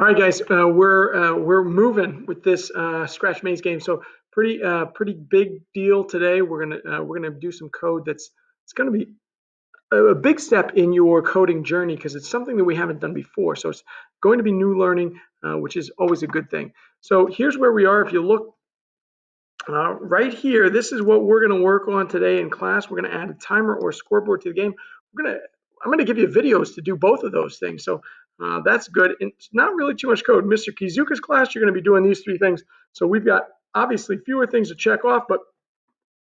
All right, guys, uh, we're uh, we're moving with this uh, Scratch Maze game. So pretty uh, pretty big deal today. We're gonna uh, we're gonna do some code that's it's gonna be a, a big step in your coding journey because it's something that we haven't done before. So it's going to be new learning, uh, which is always a good thing. So here's where we are. If you look right here, this is what we're gonna work on today in class. We're gonna add a timer or a scoreboard to the game. We're gonna I'm gonna give you videos to do both of those things. So uh, that's good. It's not really too much code. Mr. Kizuka's class, you're going to be doing these three things. So we've got obviously fewer things to check off, but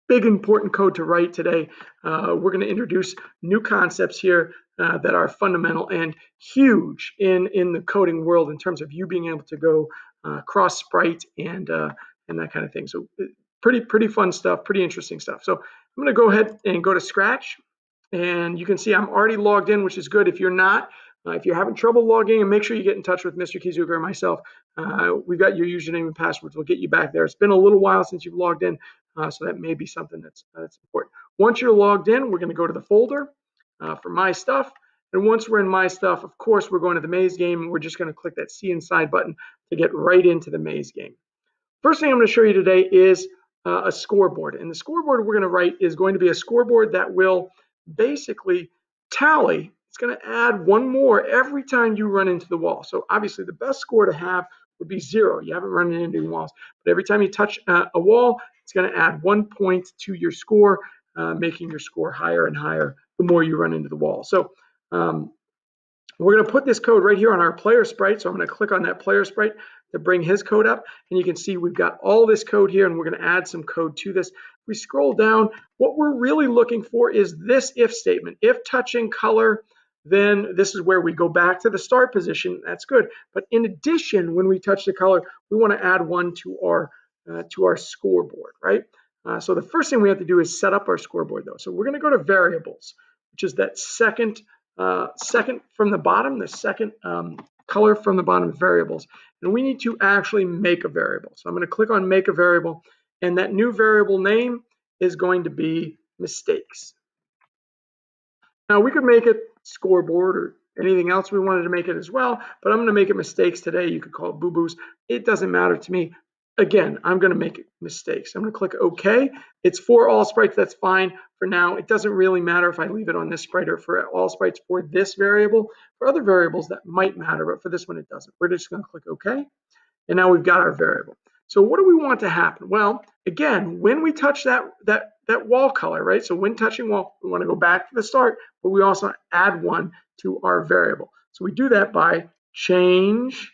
big important code to write today. Uh, we're going to introduce new concepts here uh, that are fundamental and huge in, in the coding world in terms of you being able to go uh, cross sprite and, uh, and that kind of thing. So uh, pretty, pretty fun stuff, pretty interesting stuff. So I'm going to go ahead and go to Scratch. And you can see I'm already logged in, which is good. If you're not, uh, if you're having trouble logging, and make sure you get in touch with Mr. Kizuka or myself. Uh, we've got your username and passwords. We'll get you back there. It's been a little while since you've logged in, uh, so that may be something that's that's important. Once you're logged in, we're going to go to the folder uh, for My Stuff. And once we're in My Stuff, of course, we're going to the Maze game. And we're just going to click that See Inside button to get right into the Maze game. First thing I'm going to show you today is uh, a scoreboard. And the scoreboard we're going to write is going to be a scoreboard that will basically tally it's going to add one more every time you run into the wall. So obviously the best score to have would be zero. You haven't run into any walls. But every time you touch uh, a wall, it's going to add one point to your score, uh, making your score higher and higher the more you run into the wall. So um, we're going to put this code right here on our player sprite. So I'm going to click on that player sprite to bring his code up. And you can see we've got all this code here and we're going to add some code to this. If we scroll down, what we're really looking for is this if statement. If touching color, then this is where we go back to the start position. That's good. But in addition, when we touch the color, we want to add one to our uh, to our scoreboard, right? Uh, so the first thing we have to do is set up our scoreboard, though. So we're going to go to variables, which is that second uh, second from the bottom, the second um, color from the bottom variables, and we need to actually make a variable. So I'm going to click on make a variable, and that new variable name is going to be mistakes. Now we could make it scoreboard or anything else we wanted to make it as well, but I'm going to make it mistakes today. You could call it boo-boos. It doesn't matter to me. Again, I'm going to make mistakes. I'm going to click OK. It's for all sprites. That's fine for now. It doesn't really matter if I leave it on this sprite or for all sprites for this variable. For other variables, that might matter, but for this one, it doesn't. We're just going to click OK. And now we've got our variable. So what do we want to happen? Well, again, when we touch that, that, that wall color, right? So when touching wall, we want to go back to the start, but we also add one to our variable. So we do that by change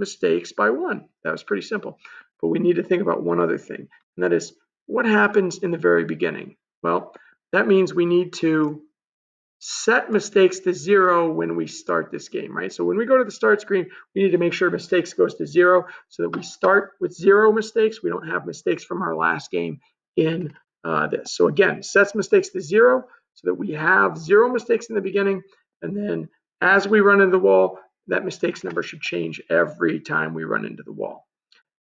mistakes by one. That was pretty simple. But we need to think about one other thing, and that is what happens in the very beginning? Well, that means we need to set mistakes to zero when we start this game, right? So when we go to the start screen, we need to make sure mistakes goes to zero so that we start with zero mistakes. We don't have mistakes from our last game in uh, this. So again, sets mistakes to zero so that we have zero mistakes in the beginning. And then as we run into the wall, that mistakes number should change every time we run into the wall.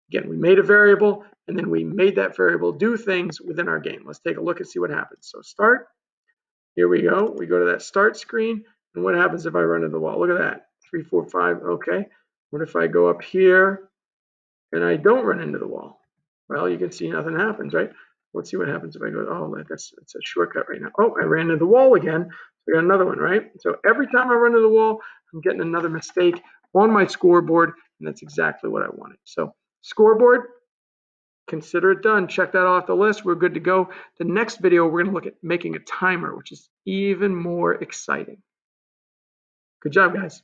Again, we made a variable and then we made that variable do things within our game. Let's take a look and see what happens. So start, here we go. We go to that start screen. And what happens if I run into the wall? Look at that. Three, four, five. Okay. What if I go up here and I don't run into the wall? Well, you can see nothing happens, right? Let's see what happens if I go, oh, that's, that's a shortcut right now. Oh, I ran into the wall again. So I got another one, right? So every time I run into the wall, I'm getting another mistake on my scoreboard, and that's exactly what I wanted. So scoreboard, consider it done. Check that off the list. We're good to go. The next video, we're going to look at making a timer, which is even more exciting. Good job, guys.